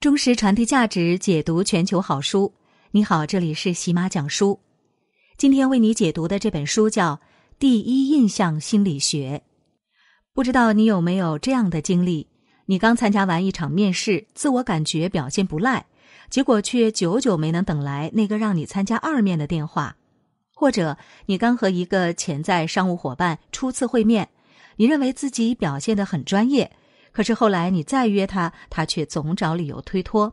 忠实传递价值，解读全球好书。你好，这里是喜马讲书。今天为你解读的这本书叫《第一印象心理学》。不知道你有没有这样的经历？你刚参加完一场面试，自我感觉表现不赖，结果却久久没能等来那个让你参加二面的电话；或者你刚和一个潜在商务伙伴初次会面，你认为自己表现得很专业。可是后来你再约他，他却总找理由推脱。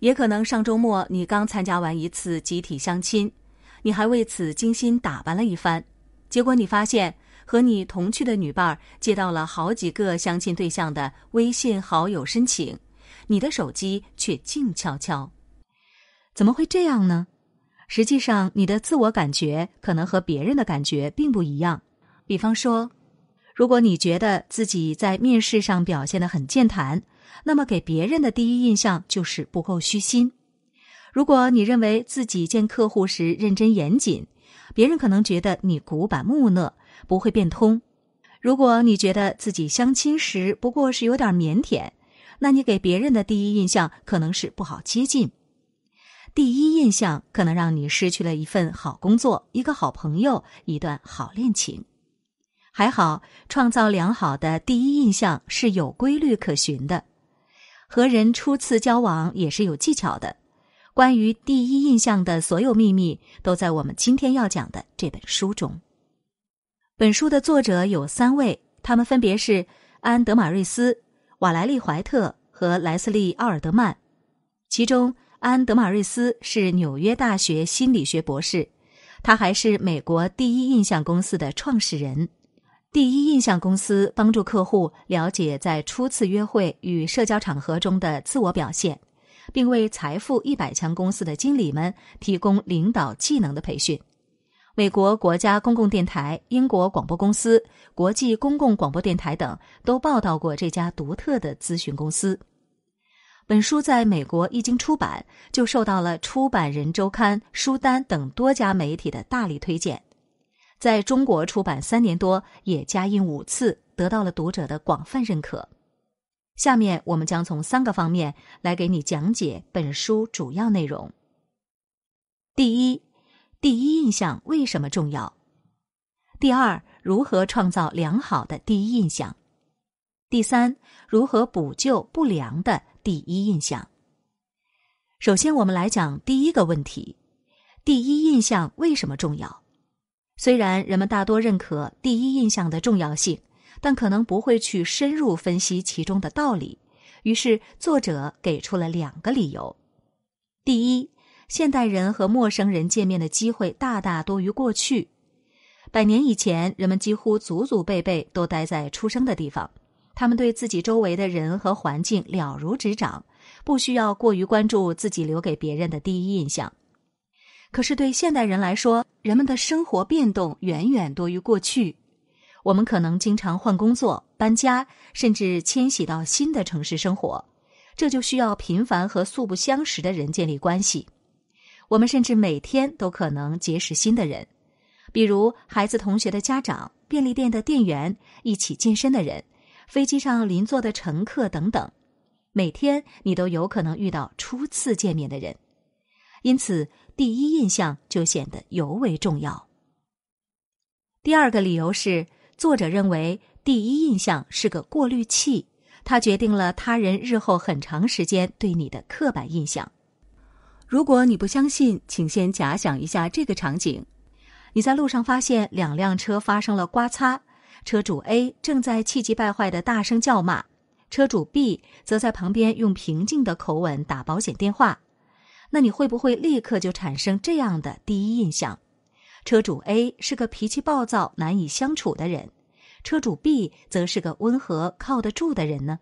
也可能上周末你刚参加完一次集体相亲，你还为此精心打扮了一番，结果你发现和你同去的女伴接到了好几个相亲对象的微信好友申请，你的手机却静悄悄。怎么会这样呢？实际上，你的自我感觉可能和别人的感觉并不一样。比方说。如果你觉得自己在面试上表现得很健谈，那么给别人的第一印象就是不够虚心。如果你认为自己见客户时认真严谨，别人可能觉得你古板木讷，不会变通。如果你觉得自己相亲时不过是有点腼腆，那你给别人的第一印象可能是不好接近。第一印象可能让你失去了一份好工作、一个好朋友、一段好恋情。还好，创造良好的第一印象是有规律可循的。和人初次交往也是有技巧的。关于第一印象的所有秘密，都在我们今天要讲的这本书中。本书的作者有三位，他们分别是安德玛瑞斯、瓦莱丽怀特和莱斯利奥尔德曼。其中，安德玛瑞斯是纽约大学心理学博士，他还是美国第一印象公司的创始人。第一印象公司帮助客户了解在初次约会与社交场合中的自我表现，并为财富一百强公司的经理们提供领导技能的培训。美国国家公共电台、英国广播公司、国际公共广播电台等都报道过这家独特的咨询公司。本书在美国一经出版，就受到了《出版人周刊》、书单等多家媒体的大力推荐。在中国出版三年多，也加印五次，得到了读者的广泛认可。下面我们将从三个方面来给你讲解本书主要内容。第一，第一印象为什么重要？第二，如何创造良好的第一印象？第三，如何补救不良的第一印象？首先，我们来讲第一个问题：第一印象为什么重要？虽然人们大多认可第一印象的重要性，但可能不会去深入分析其中的道理。于是，作者给出了两个理由：第一，现代人和陌生人见面的机会大大多于过去。百年以前，人们几乎祖祖辈辈都待在出生的地方，他们对自己周围的人和环境了如指掌，不需要过于关注自己留给别人的第一印象。可是，对现代人来说，人们的生活变动远远多于过去。我们可能经常换工作、搬家，甚至迁徙到新的城市生活，这就需要频繁和素不相识的人建立关系。我们甚至每天都可能结识新的人，比如孩子同学的家长、便利店的店员、一起健身的人、飞机上邻座的乘客等等。每天你都有可能遇到初次见面的人。因此，第一印象就显得尤为重要。第二个理由是，作者认为第一印象是个过滤器，它决定了他人日后很长时间对你的刻板印象。如果你不相信，请先假想一下这个场景：你在路上发现两辆车发生了刮擦，车主 A 正在气急败坏的大声叫骂，车主 B 则在旁边用平静的口吻打保险电话。那你会不会立刻就产生这样的第一印象：车主 A 是个脾气暴躁、难以相处的人，车主 B 则是个温和、靠得住的人呢？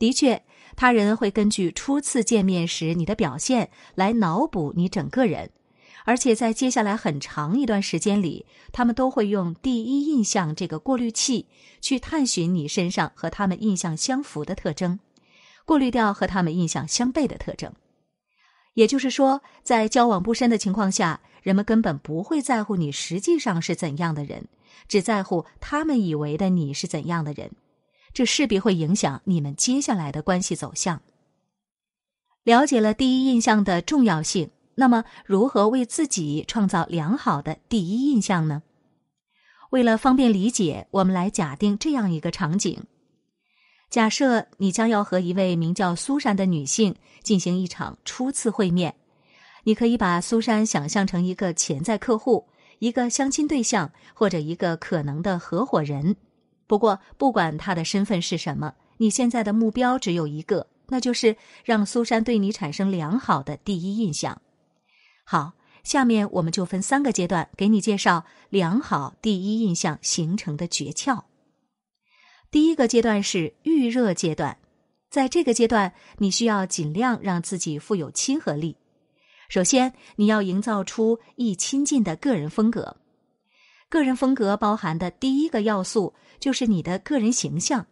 的确，他人会根据初次见面时你的表现来脑补你整个人，而且在接下来很长一段时间里，他们都会用第一印象这个过滤器去探寻你身上和他们印象相符的特征，过滤掉和他们印象相悖的特征。也就是说，在交往不深的情况下，人们根本不会在乎你实际上是怎样的人，只在乎他们以为的你是怎样的人。这势必会影响你们接下来的关系走向。了解了第一印象的重要性，那么如何为自己创造良好的第一印象呢？为了方便理解，我们来假定这样一个场景：假设你将要和一位名叫苏珊的女性进行一场初次会面，你可以把苏珊想象成一个潜在客户、一个相亲对象或者一个可能的合伙人。不过，不管他的身份是什么，你现在的目标只有一个。那就是让苏珊对你产生良好的第一印象。好，下面我们就分三个阶段给你介绍良好第一印象形成的诀窍。第一个阶段是预热阶段，在这个阶段，你需要尽量让自己富有亲和力。首先，你要营造出易亲近的个人风格。个人风格包含的第一个要素就是你的个人形象。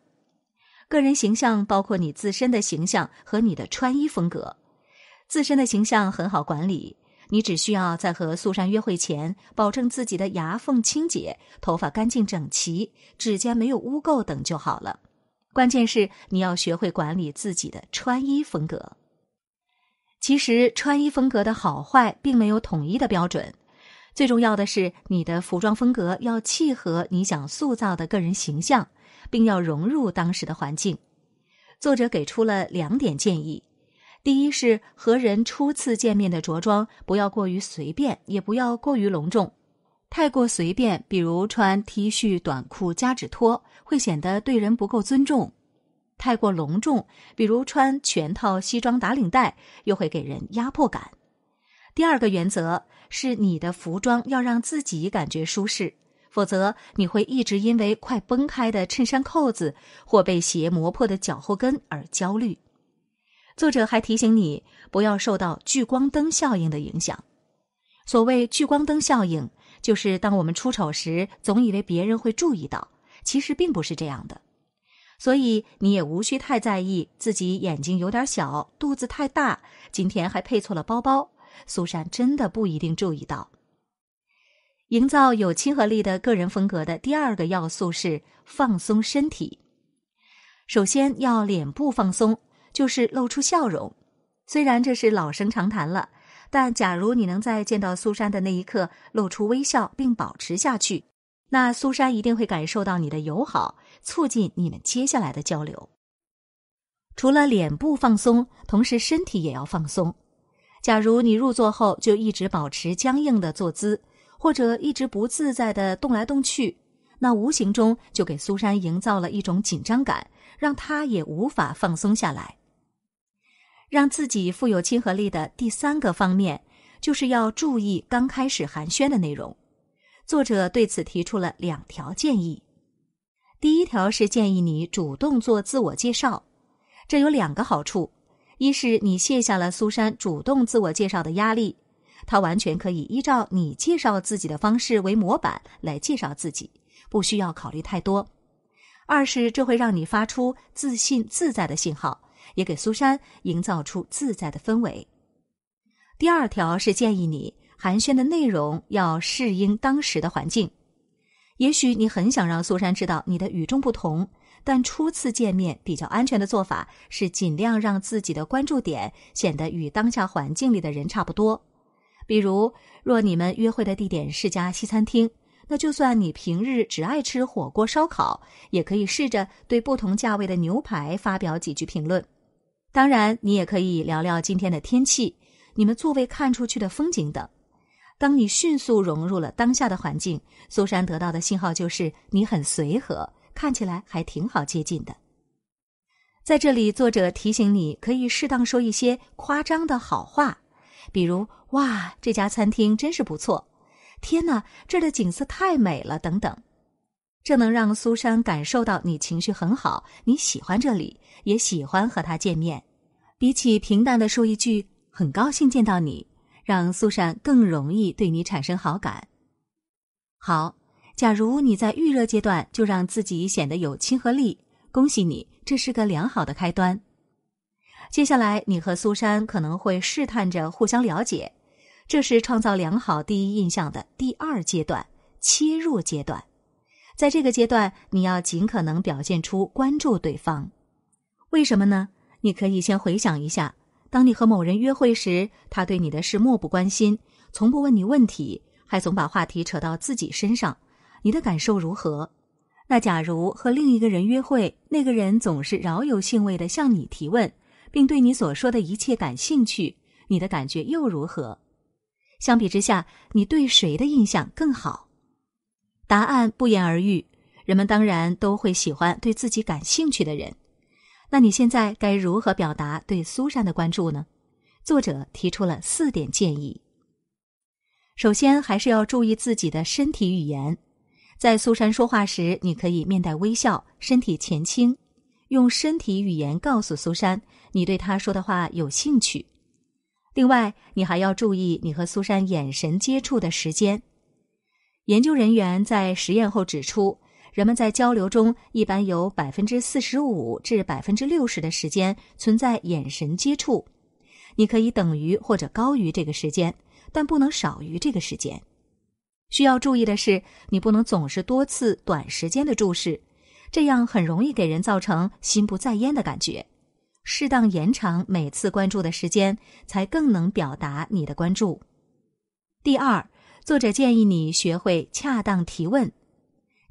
个人形象包括你自身的形象和你的穿衣风格。自身的形象很好管理，你只需要在和苏珊约会前，保证自己的牙缝清洁、头发干净整齐、指甲没有污垢等就好了。关键是你要学会管理自己的穿衣风格。其实，穿衣风格的好坏并没有统一的标准，最重要的是你的服装风格要契合你想塑造的个人形象。并要融入当时的环境。作者给出了两点建议：第一是和人初次见面的着装不要过于随便，也不要过于隆重。太过随便，比如穿 T 恤、短裤、夹趾拖，会显得对人不够尊重；太过隆重，比如穿全套西装打领带，又会给人压迫感。第二个原则是，你的服装要让自己感觉舒适。否则，你会一直因为快崩开的衬衫扣子或被鞋磨破的脚后跟而焦虑。作者还提醒你不要受到聚光灯效应的影响。所谓聚光灯效应，就是当我们出丑时，总以为别人会注意到，其实并不是这样的。所以，你也无需太在意自己眼睛有点小、肚子太大，今天还配错了包包。苏珊真的不一定注意到。营造有亲和力的个人风格的第二个要素是放松身体。首先要脸部放松，就是露出笑容。虽然这是老生常谈了，但假如你能在见到苏珊的那一刻露出微笑并保持下去，那苏珊一定会感受到你的友好，促进你们接下来的交流。除了脸部放松，同时身体也要放松。假如你入座后就一直保持僵硬的坐姿。或者一直不自在的动来动去，那无形中就给苏珊营造了一种紧张感，让她也无法放松下来。让自己富有亲和力的第三个方面，就是要注意刚开始寒暄的内容。作者对此提出了两条建议。第一条是建议你主动做自我介绍，这有两个好处：一是你卸下了苏珊主动自我介绍的压力。她完全可以依照你介绍自己的方式为模板来介绍自己，不需要考虑太多。二是这会让你发出自信自在的信号，也给苏珊营造出自在的氛围。第二条是建议你寒暄的内容要适应当时的环境。也许你很想让苏珊知道你的与众不同，但初次见面比较安全的做法是尽量让自己的关注点显得与当下环境里的人差不多。比如，若你们约会的地点是家西餐厅，那就算你平日只爱吃火锅、烧烤，也可以试着对不同价位的牛排发表几句评论。当然，你也可以聊聊今天的天气、你们座位看出去的风景等。当你迅速融入了当下的环境，苏珊得到的信号就是你很随和，看起来还挺好接近的。在这里，作者提醒你可以适当说一些夸张的好话。比如，哇，这家餐厅真是不错！天哪，这儿的景色太美了，等等，这能让苏珊感受到你情绪很好，你喜欢这里，也喜欢和他见面。比起平淡的说一句“很高兴见到你”，让苏珊更容易对你产生好感。好，假如你在预热阶段就让自己显得有亲和力，恭喜你，这是个良好的开端。接下来，你和苏珊可能会试探着互相了解，这是创造良好第一印象的第二阶段——切入阶段。在这个阶段，你要尽可能表现出关注对方。为什么呢？你可以先回想一下，当你和某人约会时，他对你的事漠不关心，从不问你问题，还总把话题扯到自己身上，你的感受如何？那假如和另一个人约会，那个人总是饶有兴味的向你提问，并对你所说的一切感兴趣，你的感觉又如何？相比之下，你对谁的印象更好？答案不言而喻，人们当然都会喜欢对自己感兴趣的人。那你现在该如何表达对苏珊的关注呢？作者提出了四点建议。首先，还是要注意自己的身体语言。在苏珊说话时，你可以面带微笑，身体前倾，用身体语言告诉苏珊你对她说的话有兴趣。另外，你还要注意你和苏珊眼神接触的时间。研究人员在实验后指出，人们在交流中一般有百分之四十五至百分之六十的时间存在眼神接触。你可以等于或者高于这个时间，但不能少于这个时间。需要注意的是，你不能总是多次短时间的注视，这样很容易给人造成心不在焉的感觉。适当延长每次关注的时间，才更能表达你的关注。第二，作者建议你学会恰当提问。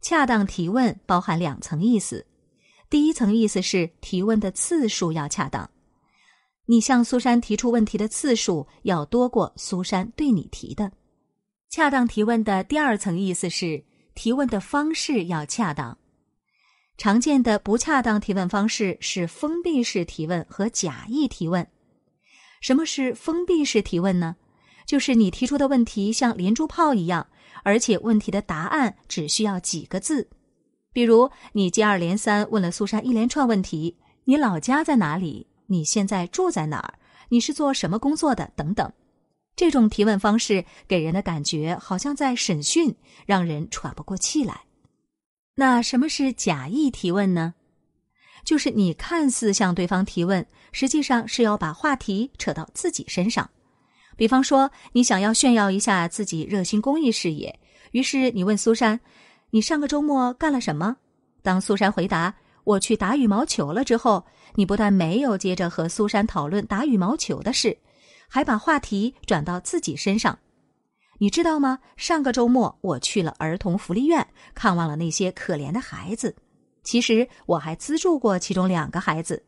恰当提问包含两层意思，第一层意思是提问的次数要恰当，你向苏珊提出问题的次数要多过苏珊对你提的。恰当提问的第二层意思是，提问的方式要恰当。常见的不恰当提问方式是封闭式提问和假意提问。什么是封闭式提问呢？就是你提出的问题像连珠炮一样，而且问题的答案只需要几个字。比如，你接二连三问了苏珊一连串问题：你老家在哪里？你现在住在哪儿？你是做什么工作的？等等。这种提问方式给人的感觉好像在审讯，让人喘不过气来。那什么是假意提问呢？就是你看似向对方提问，实际上是要把话题扯到自己身上。比方说，你想要炫耀一下自己热心公益事业，于是你问苏珊：“你上个周末干了什么？”当苏珊回答：“我去打羽毛球了。”之后，你不但没有接着和苏珊讨论打羽毛球的事。还把话题转到自己身上，你知道吗？上个周末我去了儿童福利院，看望了那些可怜的孩子。其实我还资助过其中两个孩子。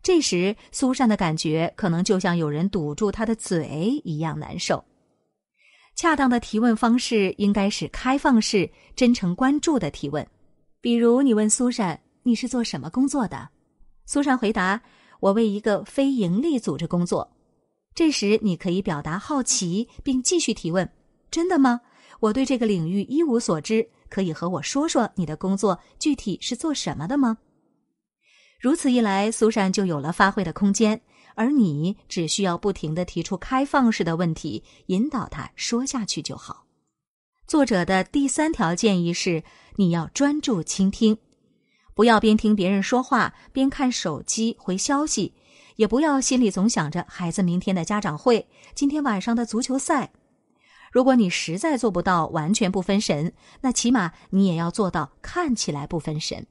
这时，苏珊的感觉可能就像有人堵住她的嘴一样难受。恰当的提问方式应该是开放式、真诚关注的提问。比如，你问苏珊：“你是做什么工作的？”苏珊回答：“我为一个非营利组织工作。”这时，你可以表达好奇，并继续提问：“真的吗？我对这个领域一无所知，可以和我说说你的工作具体是做什么的吗？”如此一来，苏珊就有了发挥的空间，而你只需要不停的提出开放式的问题，引导他说下去就好。作者的第三条建议是：你要专注倾听，不要边听别人说话边看手机回消息。也不要心里总想着孩子明天的家长会，今天晚上的足球赛。如果你实在做不到完全不分神，那起码你也要做到看起来不分神。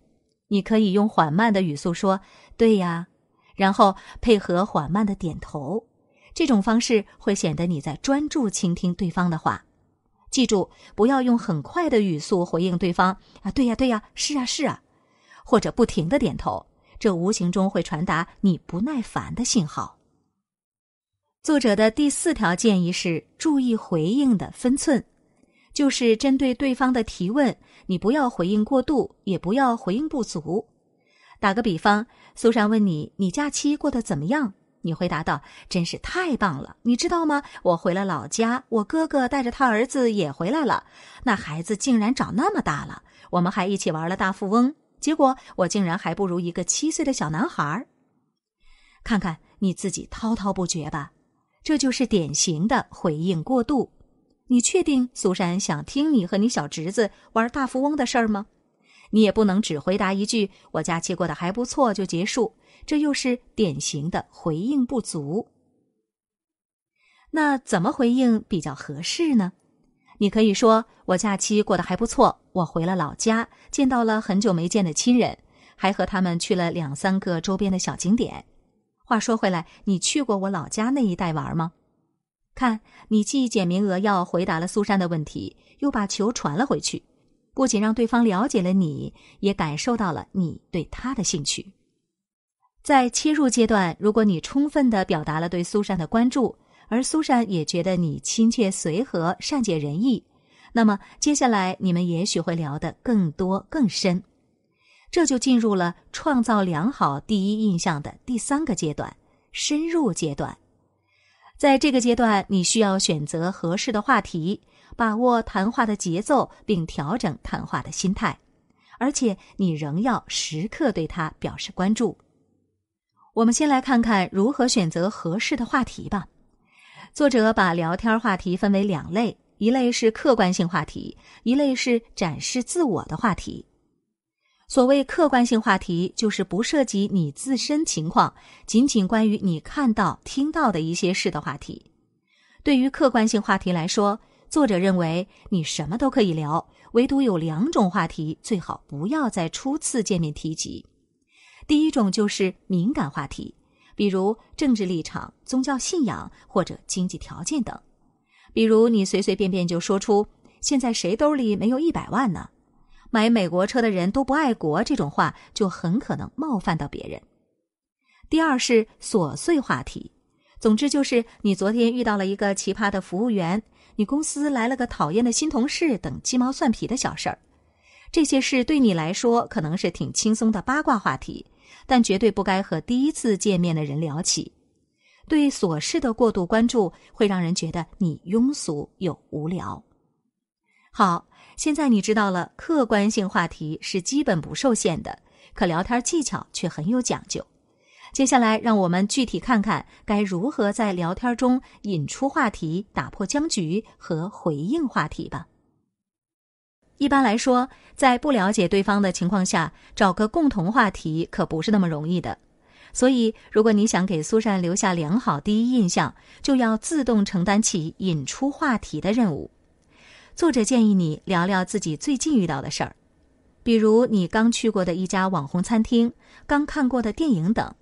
你可以用缓慢的语速说“对呀”，然后配合缓慢的点头。这种方式会显得你在专注倾听对方的话。记住，不要用很快的语速回应对方“啊，对呀，对呀，是啊，是啊”，或者不停的点头。这无形中会传达你不耐烦的信号。作者的第四条建议是注意回应的分寸，就是针对对方的提问，你不要回应过度，也不要回应不足。打个比方，苏珊问你：“你假期过得怎么样？”你回答道：“真是太棒了！你知道吗？我回了老家，我哥哥带着他儿子也回来了，那孩子竟然长那么大了，我们还一起玩了大富翁。”结果我竟然还不如一个七岁的小男孩儿。看看你自己滔滔不绝吧，这就是典型的回应过度。你确定苏珊想听你和你小侄子玩大富翁的事儿吗？你也不能只回答一句“我假期过得还不错”就结束，这又是典型的回应不足。那怎么回应比较合适呢？你可以说：“我假期过得还不错，我回了老家，见到了很久没见的亲人，还和他们去了两三个周边的小景点。”话说回来，你去过我老家那一带玩吗？看你既简明扼要回答了苏珊的问题，又把球传了回去，不仅让对方了解了你，也感受到了你对他的兴趣。在切入阶段，如果你充分的表达了对苏珊的关注，而苏珊也觉得你亲切随和、善解人意，那么接下来你们也许会聊得更多更深。这就进入了创造良好第一印象的第三个阶段——深入阶段。在这个阶段，你需要选择合适的话题，把握谈话的节奏，并调整谈话的心态，而且你仍要时刻对他表示关注。我们先来看看如何选择合适的话题吧。作者把聊天话题分为两类：一类是客观性话题，一类是展示自我的话题。所谓客观性话题，就是不涉及你自身情况，仅仅关于你看到、听到的一些事的话题。对于客观性话题来说，作者认为你什么都可以聊，唯独有两种话题最好不要在初次见面提及。第一种就是敏感话题，比如政治立场、宗教信仰或者经济条件等。比如你随随便便就说出“现在谁兜里没有一百万呢？”买美国车的人都不爱国，这种话就很可能冒犯到别人。第二是琐碎话题，总之就是你昨天遇到了一个奇葩的服务员，你公司来了个讨厌的新同事等鸡毛蒜皮的小事儿。这些事对你来说可能是挺轻松的八卦话题，但绝对不该和第一次见面的人聊起。对琐事的过度关注会让人觉得你庸俗又无聊。好。现在你知道了，客观性话题是基本不受限的，可聊天技巧却很有讲究。接下来，让我们具体看看该如何在聊天中引出话题、打破僵局和回应话题吧。一般来说，在不了解对方的情况下，找个共同话题可不是那么容易的。所以，如果你想给苏珊留下良好第一印象，就要自动承担起引出话题的任务。作者建议你聊聊自己最近遇到的事儿，比如你刚去过的一家网红餐厅、刚看过的电影等。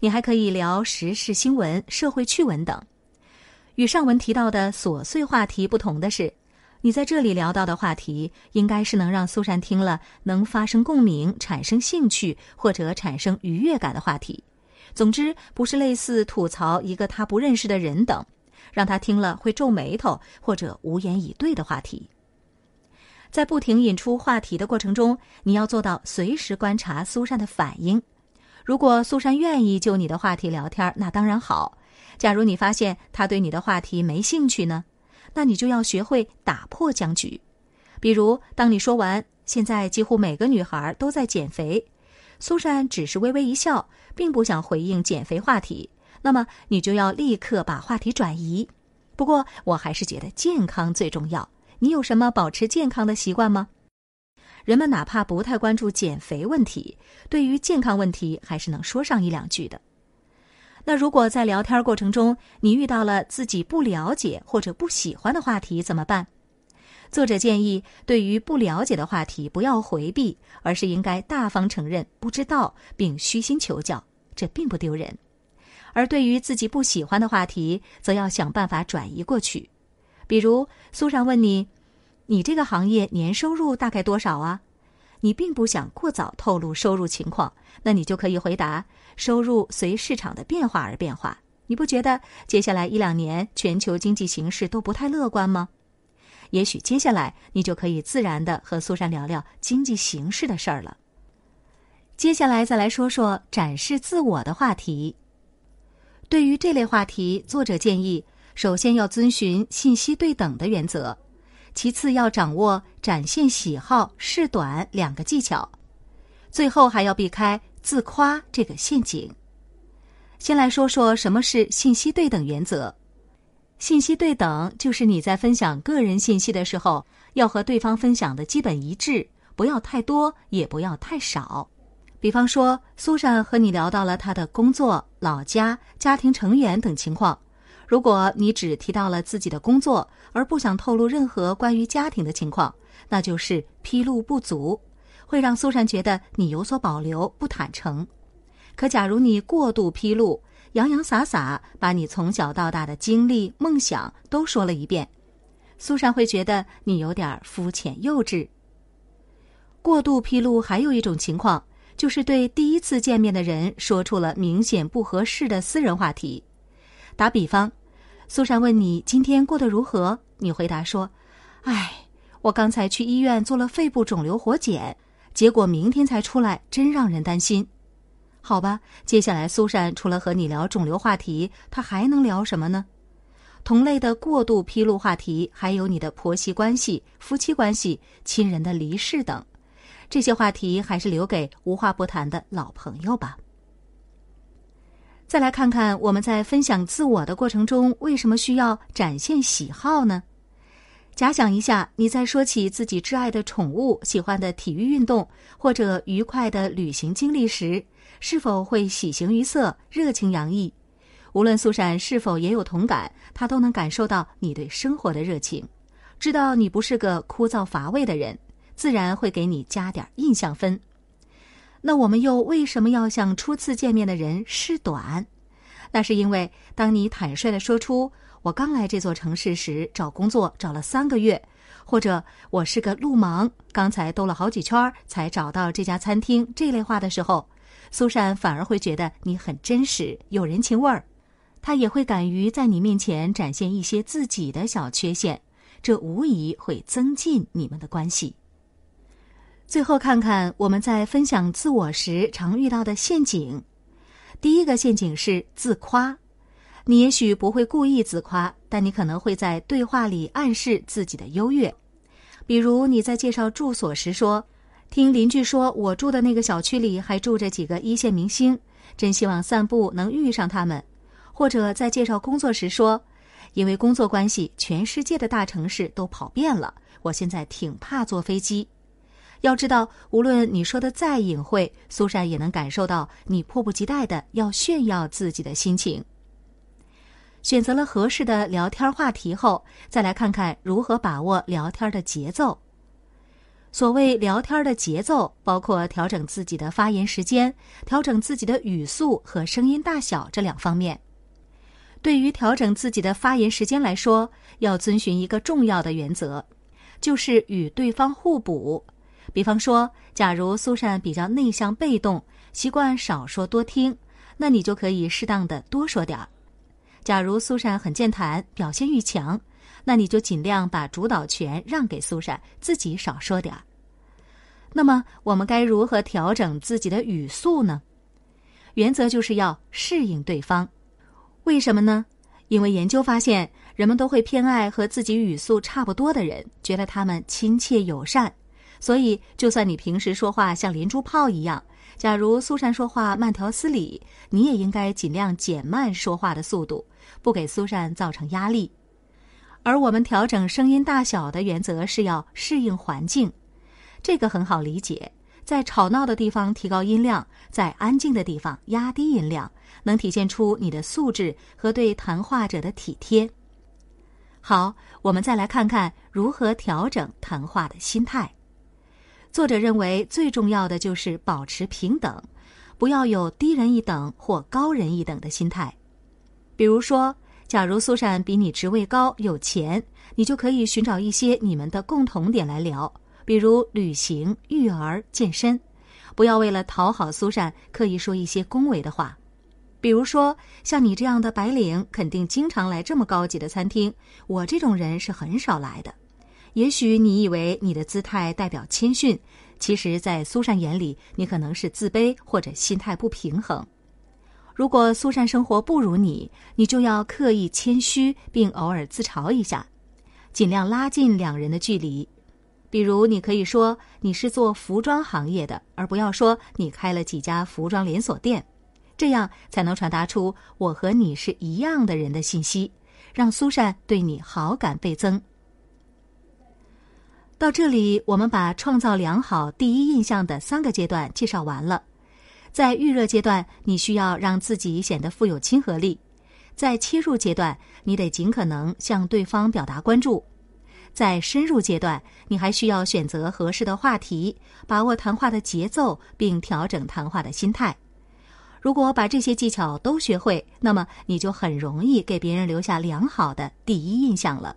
你还可以聊时事新闻、社会趣闻等。与上文提到的琐碎话题不同的是，你在这里聊到的话题应该是能让苏珊听了能发生共鸣、产生兴趣或者产生愉悦感的话题。总之，不是类似吐槽一个他不认识的人等。让他听了会皱眉头或者无言以对的话题。在不停引出话题的过程中，你要做到随时观察苏珊的反应。如果苏珊愿意就你的话题聊天，那当然好。假如你发现他对你的话题没兴趣呢，那你就要学会打破僵局。比如，当你说完“现在几乎每个女孩都在减肥”，苏珊只是微微一笑，并不想回应减肥话题。那么你就要立刻把话题转移。不过我还是觉得健康最重要。你有什么保持健康的习惯吗？人们哪怕不太关注减肥问题，对于健康问题还是能说上一两句的。那如果在聊天过程中你遇到了自己不了解或者不喜欢的话题怎么办？作者建议，对于不了解的话题不要回避，而是应该大方承认不知道，并虚心求教，这并不丢人。而对于自己不喜欢的话题，则要想办法转移过去。比如，苏珊问你：“你这个行业年收入大概多少啊？”你并不想过早透露收入情况，那你就可以回答：“收入随市场的变化而变化。”你不觉得接下来一两年全球经济形势都不太乐观吗？也许接下来你就可以自然的和苏珊聊聊经济形势的事儿了。接下来再来说说展示自我的话题。对于这类话题，作者建议首先要遵循信息对等的原则，其次要掌握展现喜好、示短两个技巧，最后还要避开自夸这个陷阱。先来说说什么是信息对等原则。信息对等就是你在分享个人信息的时候，要和对方分享的基本一致，不要太多，也不要太少。比方说，苏珊和你聊到了她的工作、老家、家庭成员等情况。如果你只提到了自己的工作，而不想透露任何关于家庭的情况，那就是披露不足，会让苏珊觉得你有所保留、不坦诚。可假如你过度披露，洋洋洒洒把你从小到大的经历、梦想都说了一遍，苏珊会觉得你有点肤浅幼稚。过度披露还有一种情况，就是对第一次见面的人说出了明显不合适的私人话题。打比方，苏珊问你今天过得如何，你回答说：“哎，我刚才去医院做了肺部肿瘤活检，结果明天才出来，真让人担心。”好吧，接下来苏珊除了和你聊肿瘤话题，她还能聊什么呢？同类的过度披露话题还有你的婆媳关系、夫妻关系、亲人的离世等，这些话题还是留给无话不谈的老朋友吧。再来看看我们在分享自我的过程中，为什么需要展现喜好呢？假想一下，你在说起自己挚爱的宠物、喜欢的体育运动或者愉快的旅行经历时。是否会喜形于色、热情洋溢？无论苏珊是否也有同感，她都能感受到你对生活的热情，知道你不是个枯燥乏味的人，自然会给你加点印象分。那我们又为什么要向初次见面的人示短？那是因为当你坦率的说出“我刚来这座城市时找工作找了三个月”，或者“我是个路盲，刚才兜了好几圈才找到这家餐厅”这类话的时候。苏珊反而会觉得你很真实，有人情味儿，她也会敢于在你面前展现一些自己的小缺陷，这无疑会增进你们的关系。最后看看我们在分享自我时常遇到的陷阱。第一个陷阱是自夸，你也许不会故意自夸，但你可能会在对话里暗示自己的优越，比如你在介绍住所时说。听邻居说，我住的那个小区里还住着几个一线明星，真希望散步能遇上他们。或者在介绍工作时说，因为工作关系，全世界的大城市都跑遍了，我现在挺怕坐飞机。要知道，无论你说的再隐晦，苏珊也能感受到你迫不及待的要炫耀自己的心情。选择了合适的聊天话题后，再来看看如何把握聊天的节奏。所谓聊天的节奏，包括调整自己的发言时间、调整自己的语速和声音大小这两方面。对于调整自己的发言时间来说，要遵循一个重要的原则，就是与对方互补。比方说，假如苏珊比较内向被动，习惯少说多听，那你就可以适当的多说点儿；假如苏珊很健谈，表现欲强。那你就尽量把主导权让给苏珊，自己少说点儿。那么我们该如何调整自己的语速呢？原则就是要适应对方。为什么呢？因为研究发现，人们都会偏爱和自己语速差不多的人，觉得他们亲切友善。所以，就算你平时说话像连珠炮一样，假如苏珊说话慢条斯理，你也应该尽量减慢说话的速度，不给苏珊造成压力。而我们调整声音大小的原则是要适应环境，这个很好理解。在吵闹的地方提高音量，在安静的地方压低音量，能体现出你的素质和对谈话者的体贴。好，我们再来看看如何调整谈话的心态。作者认为最重要的就是保持平等，不要有低人一等或高人一等的心态。比如说。假如苏珊比你职位高、有钱，你就可以寻找一些你们的共同点来聊，比如旅行、育儿、健身。不要为了讨好苏珊，刻意说一些恭维的话，比如说像你这样的白领，肯定经常来这么高级的餐厅，我这种人是很少来的。也许你以为你的姿态代表谦逊，其实，在苏珊眼里，你可能是自卑或者心态不平衡。如果苏珊生活不如你，你就要刻意谦虚，并偶尔自嘲一下，尽量拉近两人的距离。比如，你可以说你是做服装行业的，而不要说你开了几家服装连锁店，这样才能传达出我和你是一样的人的信息，让苏珊对你好感倍增。到这里，我们把创造良好第一印象的三个阶段介绍完了。在预热阶段，你需要让自己显得富有亲和力；在切入阶段，你得尽可能向对方表达关注；在深入阶段，你还需要选择合适的话题，把握谈话的节奏，并调整谈话的心态。如果把这些技巧都学会，那么你就很容易给别人留下良好的第一印象了。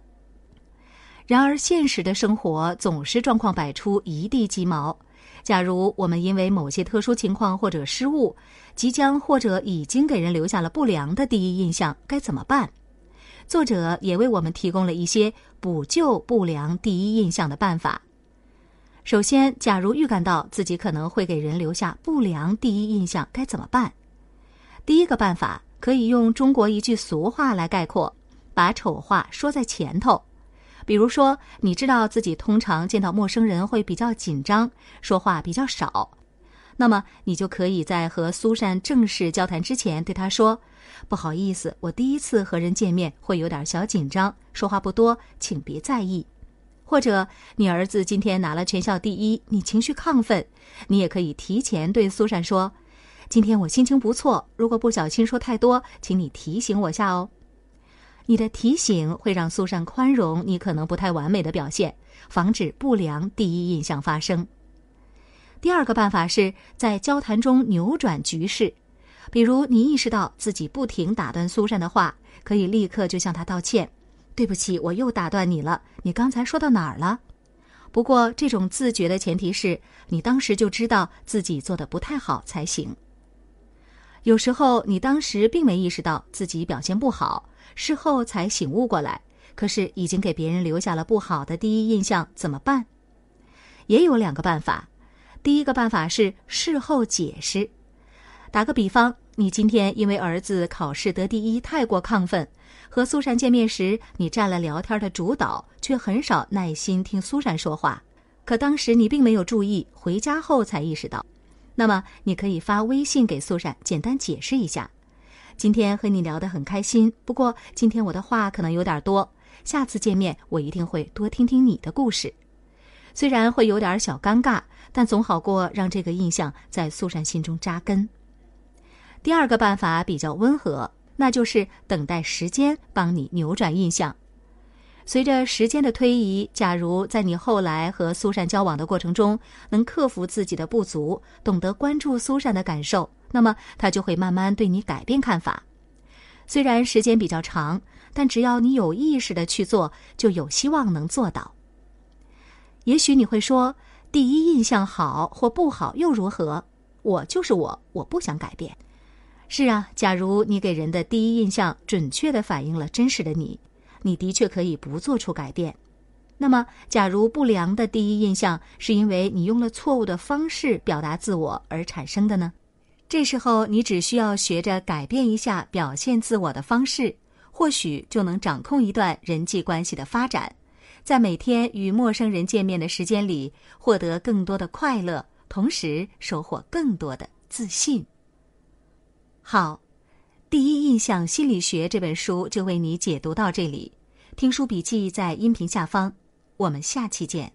然而，现实的生活总是状况百出，一地鸡毛。假如我们因为某些特殊情况或者失误，即将或者已经给人留下了不良的第一印象，该怎么办？作者也为我们提供了一些补救不良第一印象的办法。首先，假如预感到自己可能会给人留下不良第一印象，该怎么办？第一个办法可以用中国一句俗话来概括：把丑话说在前头。比如说，你知道自己通常见到陌生人会比较紧张，说话比较少，那么你就可以在和苏珊正式交谈之前对她说：“不好意思，我第一次和人见面会有点小紧张，说话不多，请别在意。”或者你儿子今天拿了全校第一，你情绪亢奋，你也可以提前对苏珊说：“今天我心情不错，如果不小心说太多，请你提醒我下哦。”你的提醒会让苏珊宽容你可能不太完美的表现，防止不良第一印象发生。第二个办法是在交谈中扭转局势，比如你意识到自己不停打断苏珊的话，可以立刻就向她道歉：“对不起，我又打断你了。你刚才说到哪儿了？”不过这种自觉的前提是你当时就知道自己做的不太好才行。有时候你当时并没意识到自己表现不好。事后才醒悟过来，可是已经给别人留下了不好的第一印象，怎么办？也有两个办法。第一个办法是事后解释。打个比方，你今天因为儿子考试得第一太过亢奋，和苏珊见面时你占了聊天的主导，却很少耐心听苏珊说话。可当时你并没有注意，回家后才意识到。那么你可以发微信给苏珊，简单解释一下。今天和你聊得很开心，不过今天我的话可能有点多。下次见面我一定会多听听你的故事，虽然会有点小尴尬，但总好过让这个印象在苏珊心中扎根。第二个办法比较温和，那就是等待时间帮你扭转印象。随着时间的推移，假如在你后来和苏珊交往的过程中，能克服自己的不足，懂得关注苏珊的感受。那么他就会慢慢对你改变看法，虽然时间比较长，但只要你有意识的去做，就有希望能做到。也许你会说，第一印象好或不好又如何？我就是我，我不想改变。是啊，假如你给人的第一印象准确的反映了真实的你，你的确可以不做出改变。那么，假如不良的第一印象是因为你用了错误的方式表达自我而产生的呢？这时候，你只需要学着改变一下表现自我的方式，或许就能掌控一段人际关系的发展，在每天与陌生人见面的时间里，获得更多的快乐，同时收获更多的自信。好，第一印象心理学这本书就为你解读到这里，听书笔记在音频下方，我们下期见。